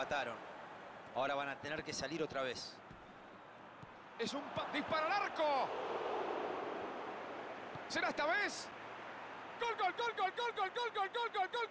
empataron. Ahora van a tener que salir otra vez. Es un disparo al arco. ¿Será esta vez? Gol, gol, gol, gol, gol, gol, gol, gol, gol, gol, gol, gol.